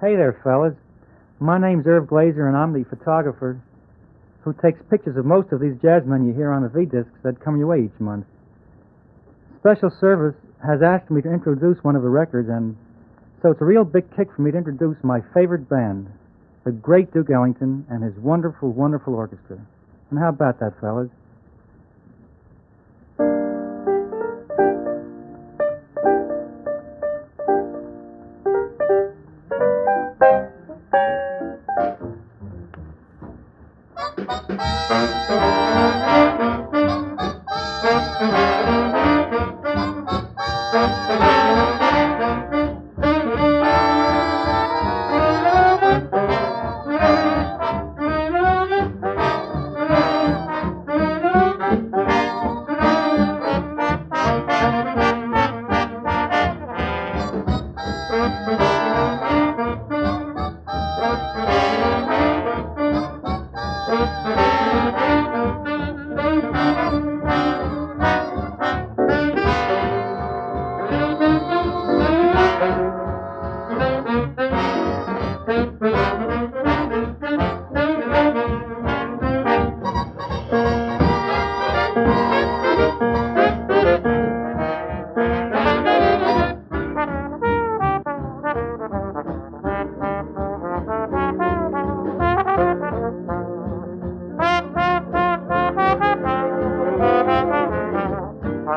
Hey there, fellas. My name's Irv Glazer, and I'm the photographer who takes pictures of most of these jazzmen you hear on the V-discs that come your way each month. Special Service has asked me to introduce one of the records, and so it's a real big kick for me to introduce my favorite band, the great Duke Ellington and his wonderful, wonderful orchestra. And how about that, fellas? And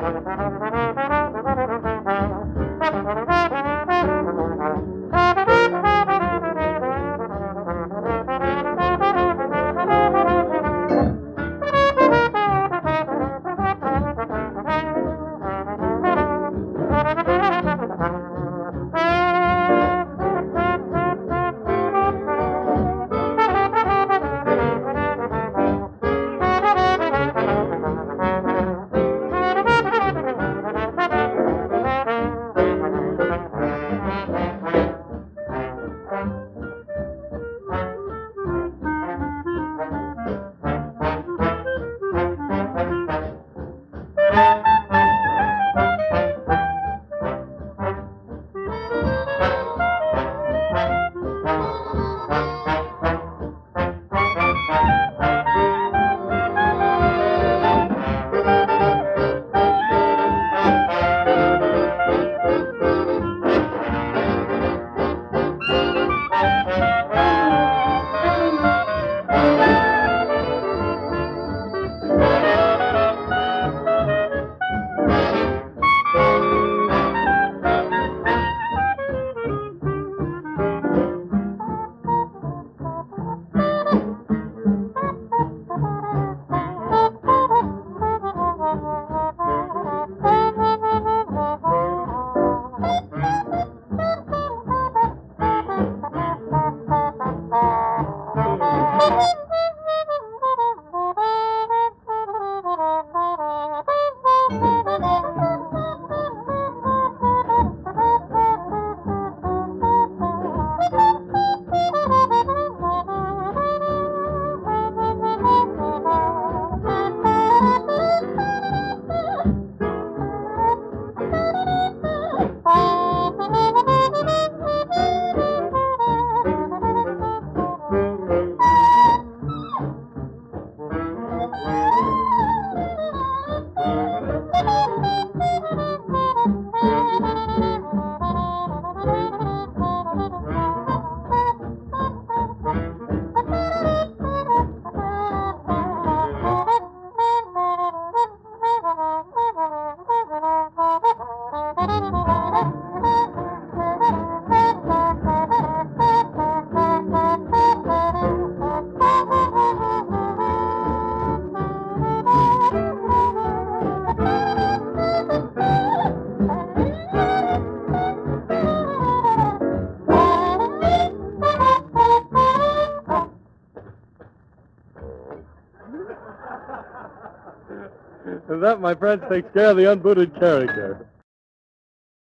Thank you. That, my friends, takes care of the unbooted character.